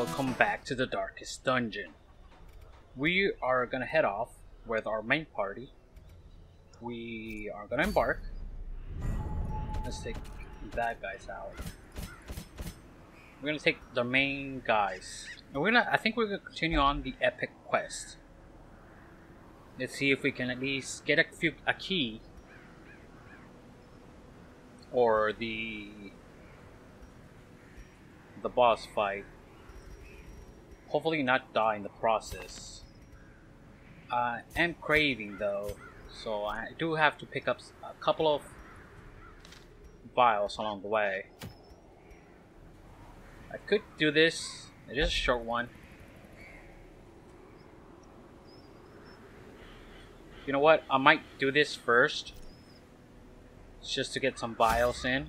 welcome back to the Darkest Dungeon. We are gonna head off with our main party. We are gonna embark. Let's take that guys out. We're gonna take the main guys. And we're gonna I think we're gonna continue on the epic quest. Let's see if we can at least get a few a key or the the boss fight. Hopefully not die in the process. Uh, I am craving though, so I do have to pick up a couple of vials along the way. I could do this, it is a short one. You know what, I might do this first. Just to get some vials in.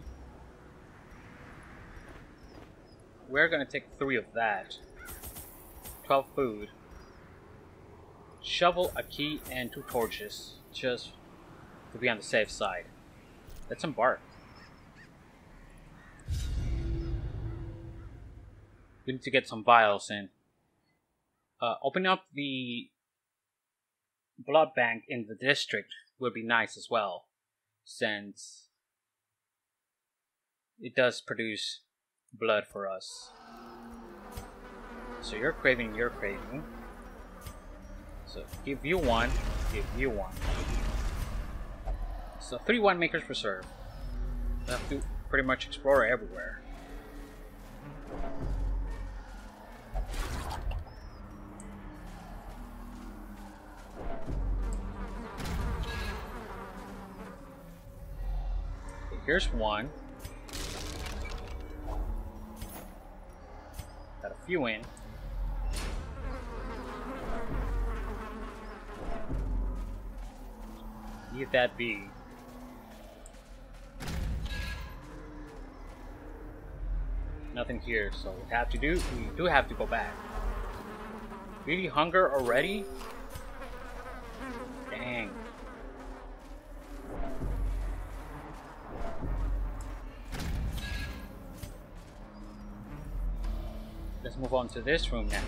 We're gonna take three of that. 12 food. Shovel, a key, and two torches. Just to be on the safe side. Let's embark. We need to get some vials in. Uh, opening up the blood bank in the district would be nice as well, since it does produce blood for us. So you're craving, you're craving. So give you one, give you one. So three winemakers reserve. We have to pretty much explore everywhere. Here's one. Got a few in. Leave that be. Nothing here, so we have to do we do have to go back. Really hunger already? Dang. Let's move on to this room now.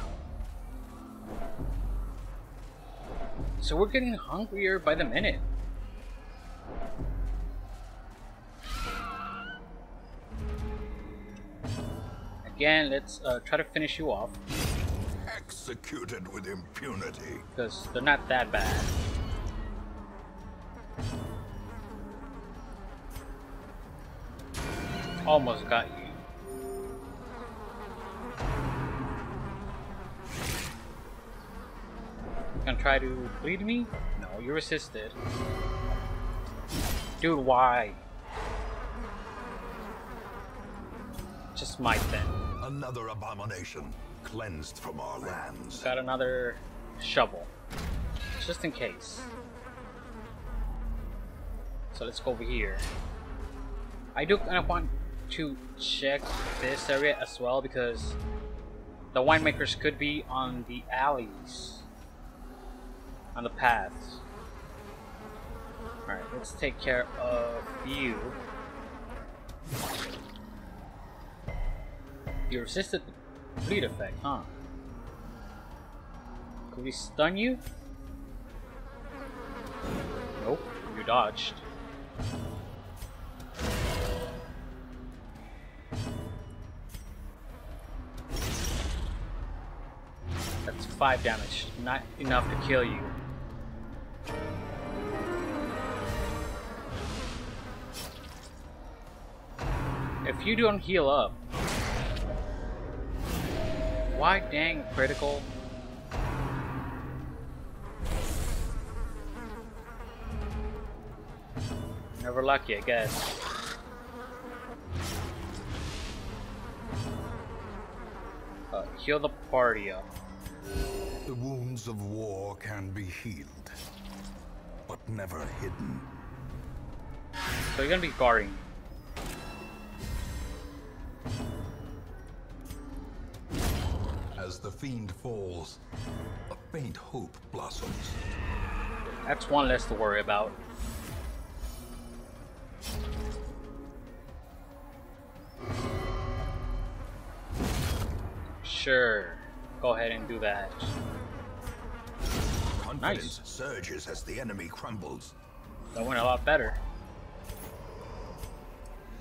So we're getting hungrier by the minute. Again, let's uh, try to finish you off. Executed with impunity. Because they're not that bad. Almost got you. Gonna try to bleed me? No, you resisted. Dude, why? Just might then. Another abomination cleansed from our lands. Got another shovel. Just in case. So let's go over here. I do kind of want to check this area as well because the winemakers could be on the alleys. On the paths. Alright, let's take care of you. You resisted the bleed effect, huh? Could we stun you? Nope, you dodged. That's 5 damage, not enough to kill you. If you don't heal up, why dang critical? Never lucky, I guess. Uh, heal the party up. The wounds of war can be healed, but never hidden. So you're gonna be guarding. The fiend falls, a faint hope blossoms. That's one less to worry about. Sure. Go ahead and do that. Confidence surges as the enemy crumbles. That went a lot better.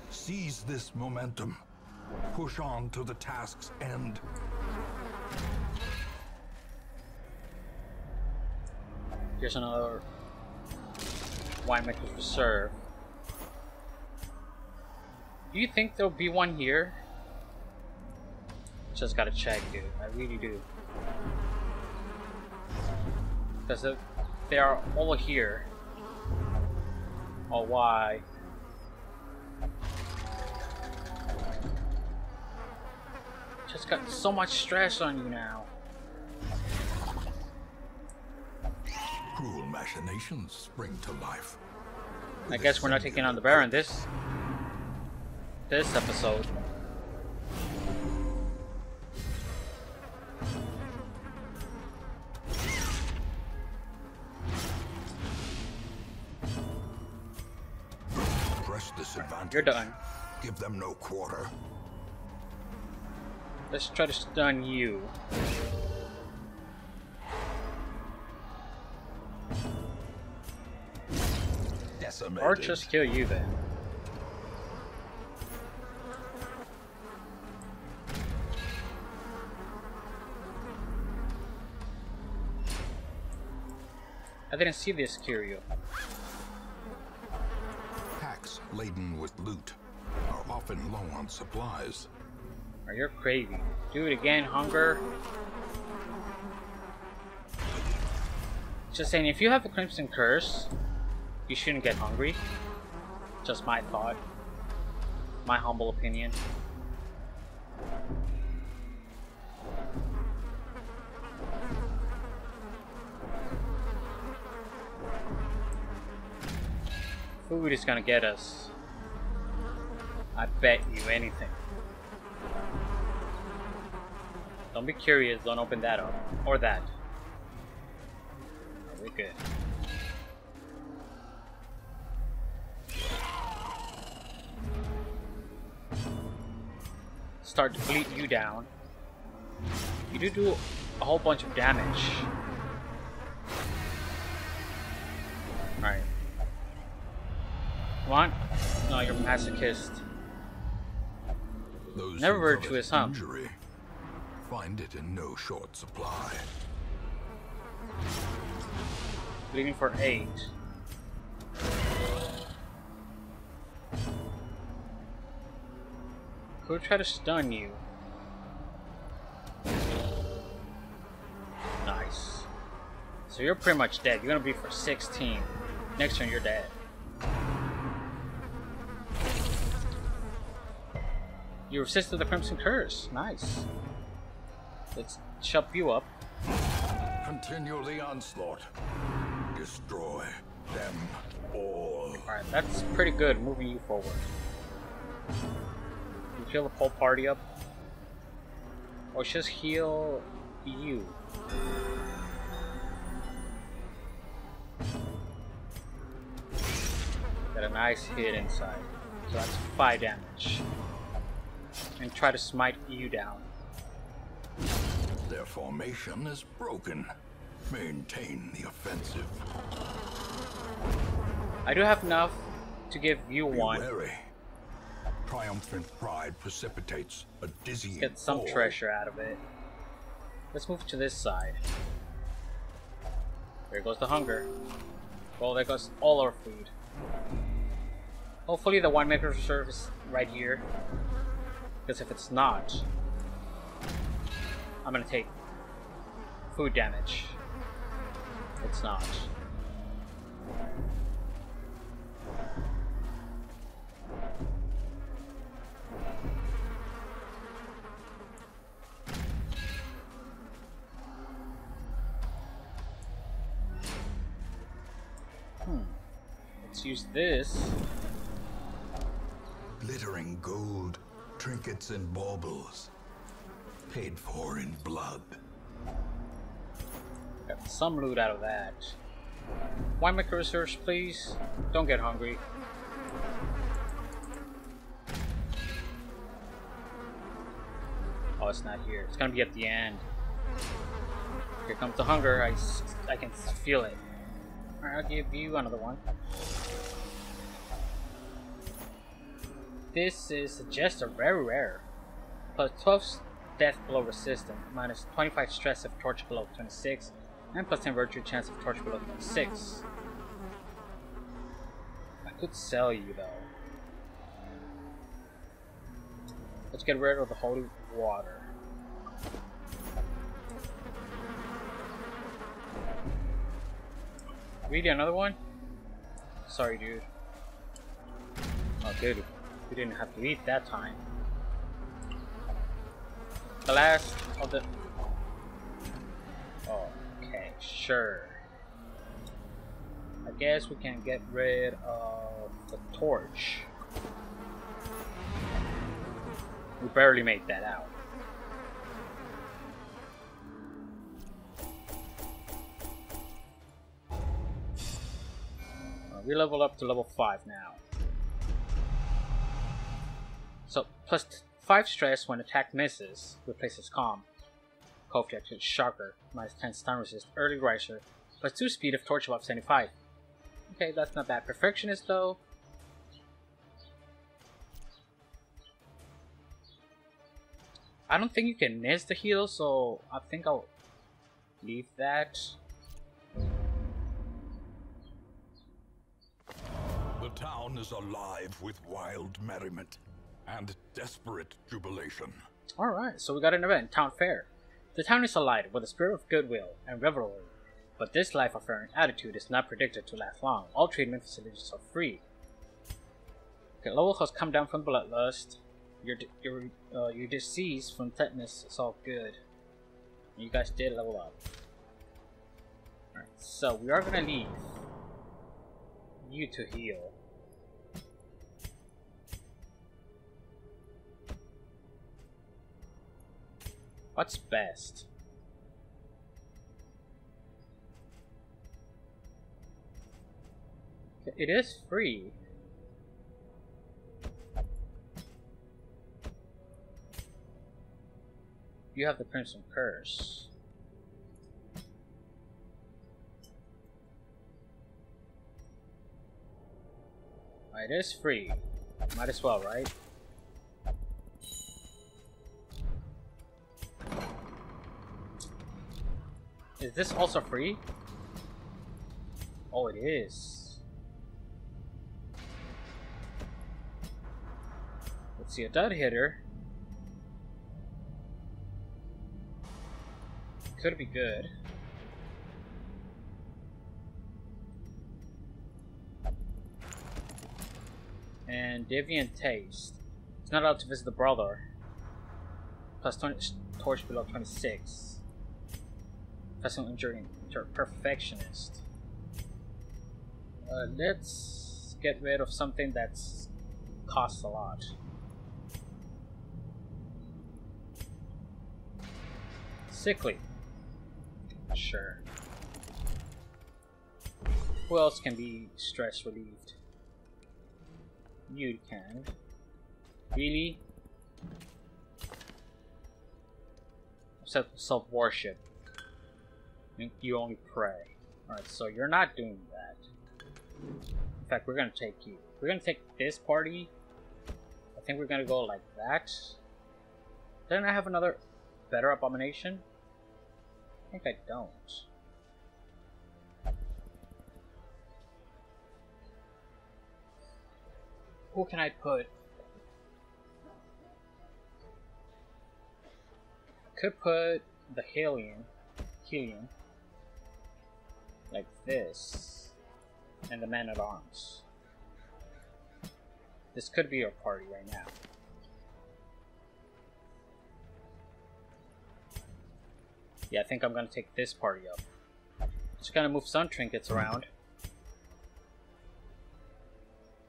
Seize this momentum. Push on to the task's end. Here's another winemaker's reserve. Do you think there'll be one here? Just gotta check, dude. I really do. Because if they are all here, oh why? Just got so much stress on you now. Machinations spring to life. I guess we're not taking on the Baron this this episode. Press this advantage. You're done. Give them no quarter. Let's try to stun you. Decimated. Or just kill you then. I didn't see this curio. Packs laden with loot are often low on supplies. Are you crazy? Do it again, hunger. Just saying, if you have a Crimson Curse, you shouldn't get hungry. Just my thought. My humble opinion. Food is gonna get us. I bet you anything. Don't be curious, don't open that up. Or that. Are good? Start to bleed you down. You do do a whole bunch of damage. Alright. Come on. No, you're masochist. Those Never virtuous, huh? Injury find it in no short supply. Bleeding for eight. Could try to stun you. Nice. So you're pretty much dead. You're gonna be for 16. Next turn, you're dead. You resisted the Crimson Curse. Nice. Let's chop you up. Continue the onslaught. Destroy them all. Alright, that's pretty good moving you forward. Heal the whole party up. Or just heal you. Got a nice hit inside. So that's 5 damage. And try to smite you down. Their formation is broken. Maintain the offensive. I do have enough to give you Be one. wary. Triumphant pride precipitates a dizzying Get some fall. treasure out of it. Let's move to this side. There goes the hunger. Well, there goes all our food. Hopefully the winemaker reserve is right here. Because if it's not, I'm gonna take food damage. It's not. Let's use this. Glittering gold, trinkets and baubles. Paid for in blood. Got some loot out of that. Winemaker reserves, please. Don't get hungry. Oh, it's not here. It's gonna be at the end. Here comes the hunger. I, I can feel it. Alright, I'll give you another one. This is just a very rare. Plus 12 death blow resistant, minus 25 stress if torch below 26, and plus 10 virtue chance of torch below 26. I could sell you though. Let's get rid of the holy water. Read another one? Sorry, dude. Oh, dude. We didn't have to eat that time. The last of the... Okay, sure. I guess we can get rid of the torch. We barely made that out. Uh, we level up to level 5 now. So, plus 5 stress when attack misses, replaces calm. Kofiak hits Shocker, minus 10 stun resist, early riser, plus 2 speed of torch above 75. Okay, that's not bad. Perfectionist though. I don't think you can miss the heal, so I think I'll leave that. The town is alive with wild merriment and desperate jubilation. Alright, so we got an event, Town Fair. The town is alive with a spirit of goodwill and revelry, but this life-affirming attitude is not predicted to last long. All treatment facilities are free. Okay, level has come down from bloodlust. You're, you're, uh, you're deceased from tetanus. It's all good. You guys did level up. Alright, so we are gonna leave you to heal. What's best? It is free. You have the Crimson Curse. Ah, it is free. Might as well, right? Is this also free? Oh, it is. Let's see, a dud hitter. Could be good. And Deviant Taste. It's not allowed to visit the brother. Plus 20, torch below 26. Personal injury perfectionist. Uh, let's get rid of something that's costs a lot. Sickly. Sure. Who else can be stress relieved? You can. Really? Self worship you only pray. Alright, so you're not doing that. In fact, we're gonna take you. We're gonna take this party. I think we're gonna go like that. Then I have another better abomination? I think I don't. Who can I put? Could put the Hellion. Hellion like this, and the man at arms. This could be your party right now. Yeah, I think I'm gonna take this party up. Just gonna move some trinkets around.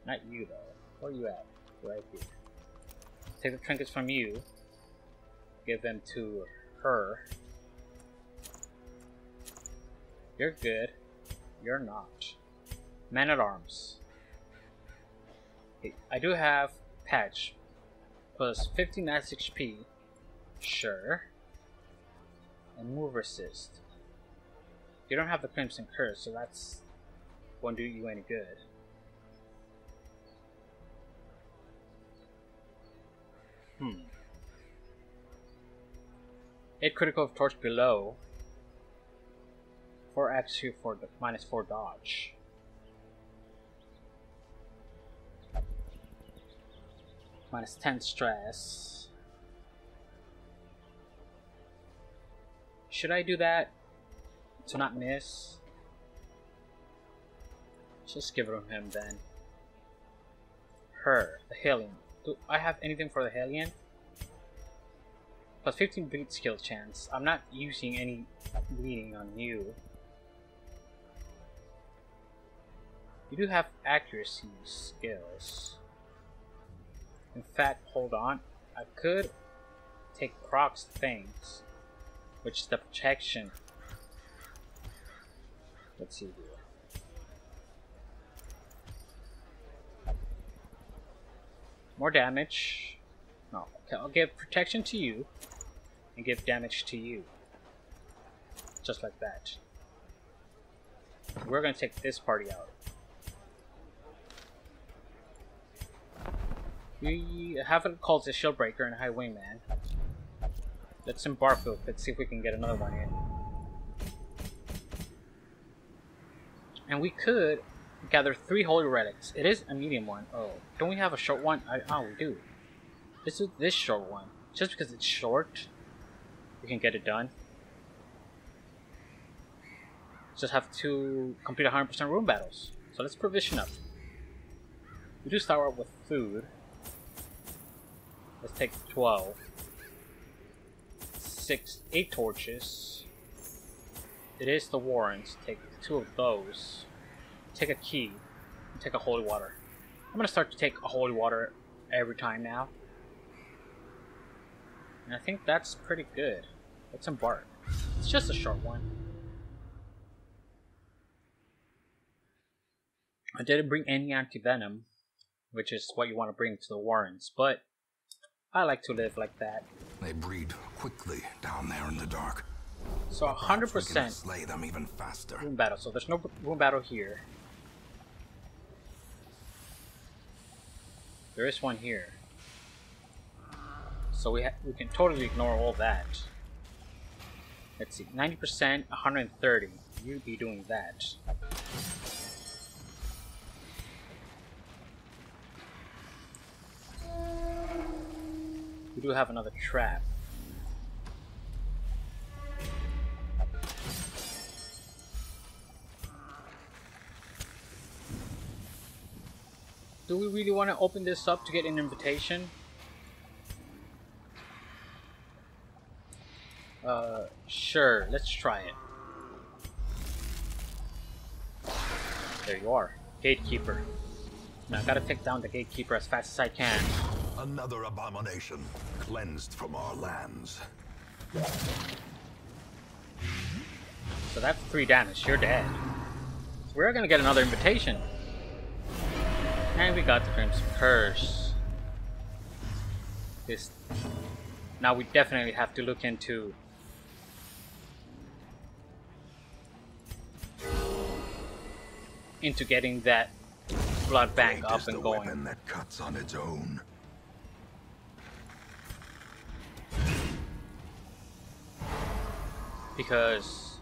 Not you though. Where are you at? Right here. Take the trinkets from you. Give them to her. You're good. You're not. Man at Arms. I do have Patch. Plus 50 max HP. Sure. And move resist. You don't have the Crimson Curse, so that's won't do you any good. Hmm. 8 critical of torch below. 4 x2 for the minus 4 dodge. Minus 10 stress. Should I do that to not miss? Just give it to him then. Her, the Hellion. Do I have anything for the Hellion? Plus 15 bleed skill chance. I'm not using any bleeding on you. You do have accuracy skills. In fact, hold on. I could take Croc's things, which is the protection. Let's see here. More damage. No, okay, I'll give protection to you and give damage to you. Just like that. We're gonna take this party out. We haven't called a shield breaker and a highwayman. Let's embark Let's see if we can get another one in. And we could gather three holy relics. It is a medium one. Oh, don't we have a short one? I, oh, we do. This is this short one. Just because it's short, we can get it done. Just have to complete 100% room battles. So let's provision up. We do start out with food. Let's take 12. 6, 8 torches. It is the Warrens. Take two of those. Take a key. take a holy water. I'm gonna start to take a holy water every time now. And I think that's pretty good. Let's embark. It's just a short one. I didn't bring any anti-venom, which is what you want to bring to the Warrens, but I like to live like that. They breed quickly down there in the dark. So 100% slay them even faster. Room battle. So there's no room battle here. There is one here. So we we can totally ignore all that. Let's see, 90%, 130. You'd be doing that. We do have another trap. Do we really want to open this up to get an invitation? Uh, sure, let's try it. There you are, Gatekeeper. Now I gotta take down the Gatekeeper as fast as I can. Another abomination, cleansed from our lands. So that's three damage, you're dead. we're gonna get another invitation. And we got the Crimson Curse. This now we definitely have to look into into getting that blood bank Great up and going. That cuts on its own. Because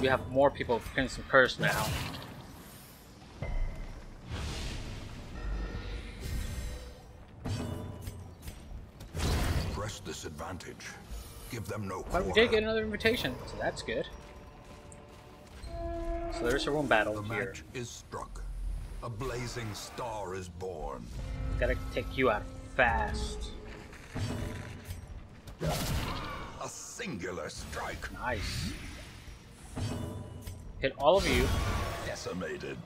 we have more people with Crimson Curse now. Press this advantage. Give them no But we did get another invitation, so that's good. So there's a room battle the here. match is struck. A blazing star is born. Gotta take you out fast. A singular strike. Nice. Hit all of you. Decimated.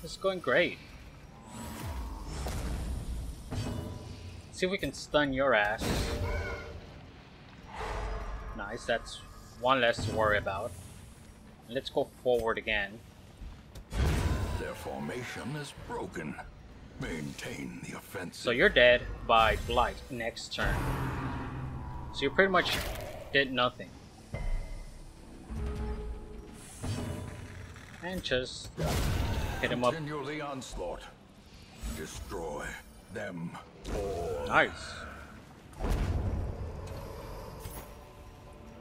This is going great. see if we can stun your ass. Nice, that's one less to worry about. Let's go forward again. Their formation is broken. Maintain the offensive. So you're dead by blight next turn. So you pretty much did nothing. And just hit him up. Continue the onslaught. Destroy them all. Nice.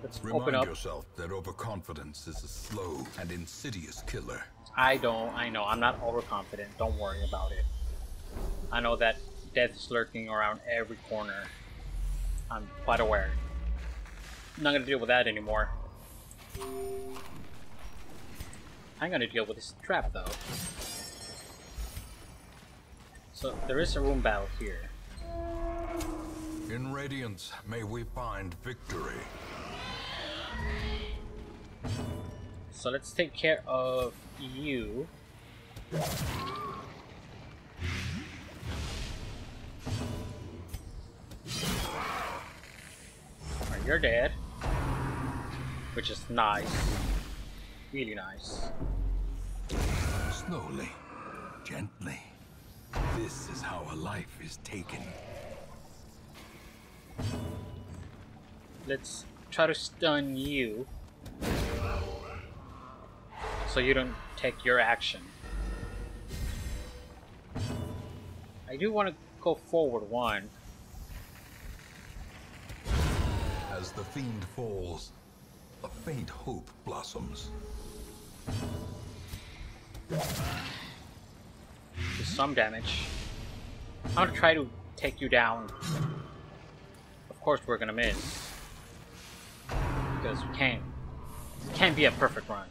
Let's Remind open up. yourself that overconfidence is a slow and insidious killer. I don't. I know. I'm not overconfident. Don't worry about it. I know that death is lurking around every corner. I'm quite aware. I'm not gonna deal with that anymore. I'm gonna deal with this trap though. So there is a room battle here. In Radiance, may we find victory. So let's take care of you. You're dead. Which is nice. Really nice. Slowly, gently. This is how a life is taken. Let's try to stun you. So you don't take your action. I do want to go forward one. As the fiend falls, a faint hope blossoms. do some damage. I'm gonna try to take you down. Of course we're gonna miss. Because we can't it can't be a perfect run.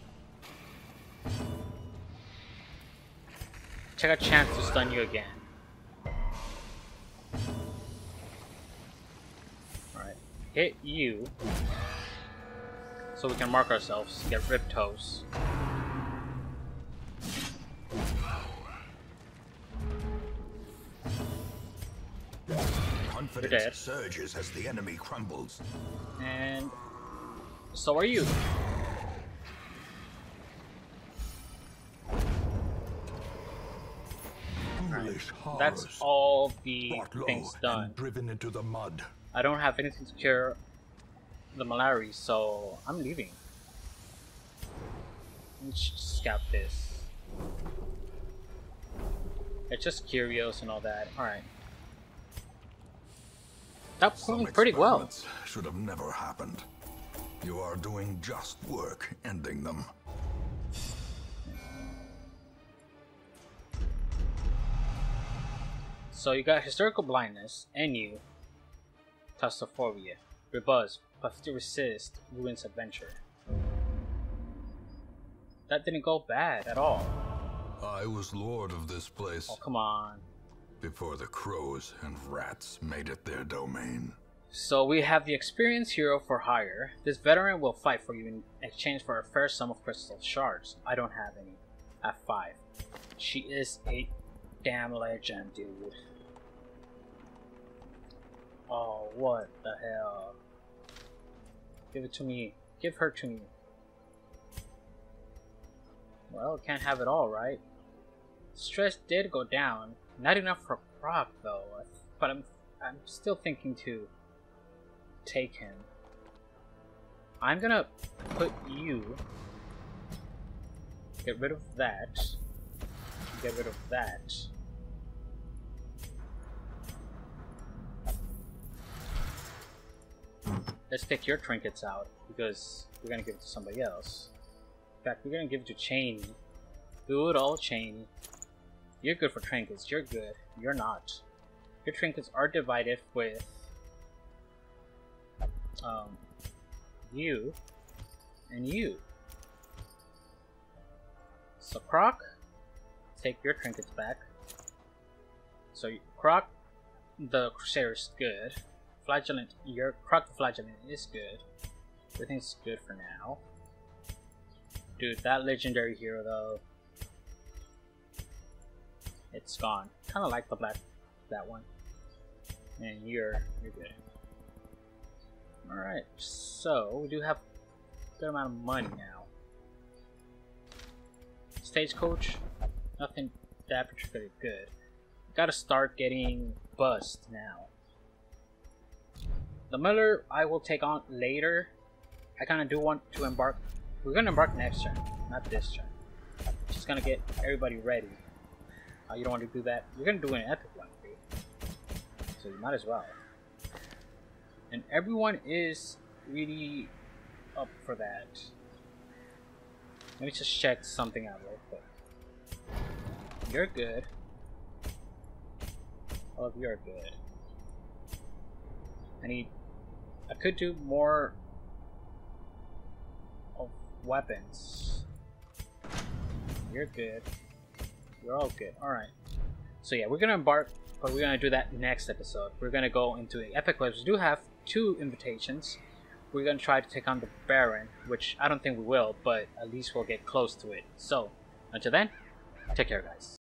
Check a chance to stun you again. Hit you. So we can mark ourselves, get ripped toes. Confidence surges as the enemy crumbles. And so are you. Foolish That's all the things done. driven into the mud. I don't have anything to cure the malaria, so I'm leaving. Let's just scout this. It's just curious and all that. Alright. That Some went pretty well. Should have never happened. You are doing just work ending them. So you got hysterical blindness, and you, claustrophobia, rebuzz, but to resist ruins adventure. That didn't go bad at all. I was lord of this place Oh come on. before the crows and rats made it their domain. So we have the experienced hero for hire. This veteran will fight for you in exchange for a fair sum of crystal shards. I don't have any. At five. She is a damn legend, dude. What the hell? Give it to me. Give her to me. Well, can't have it all, right? Stress did go down. Not enough for Croc, though. But I'm, I'm still thinking to take him. I'm gonna put you. Get rid of that. Get rid of that. Let's take your trinkets out because we're gonna give it to somebody else. In fact, we're gonna give it to Cheney. Good old Cheney. You're good for trinkets. You're good. You're not. Your trinkets are divided with um, you and you. So Croc, take your trinkets back. So Croc, the Crusader is good. Flagellant, your Croc Flagellant is good. Everything's good for now. Dude, that legendary hero though, it's gone. Kind of like the black, that one. And you're you're good. Alright, so we do have a good amount of money now. Stagecoach, nothing that particularly good. gotta start getting buzzed now. The Miller I will take on later. I kind of do want to embark. We're gonna embark next turn, not this turn. Just gonna get everybody ready. Uh, you don't want to do that. You're gonna do an epic one, dude. So you might as well. And everyone is really up for that. Let me just check something out real quick. You're good. All of you are good. I need. I could do more of weapons. You're good. You're all good. Alright. So yeah, we're gonna embark, but we're gonna do that next episode. We're gonna go into Epic Webs. We do have two invitations. We're gonna try to take on the Baron, which I don't think we will, but at least we'll get close to it. So, until then, take care guys.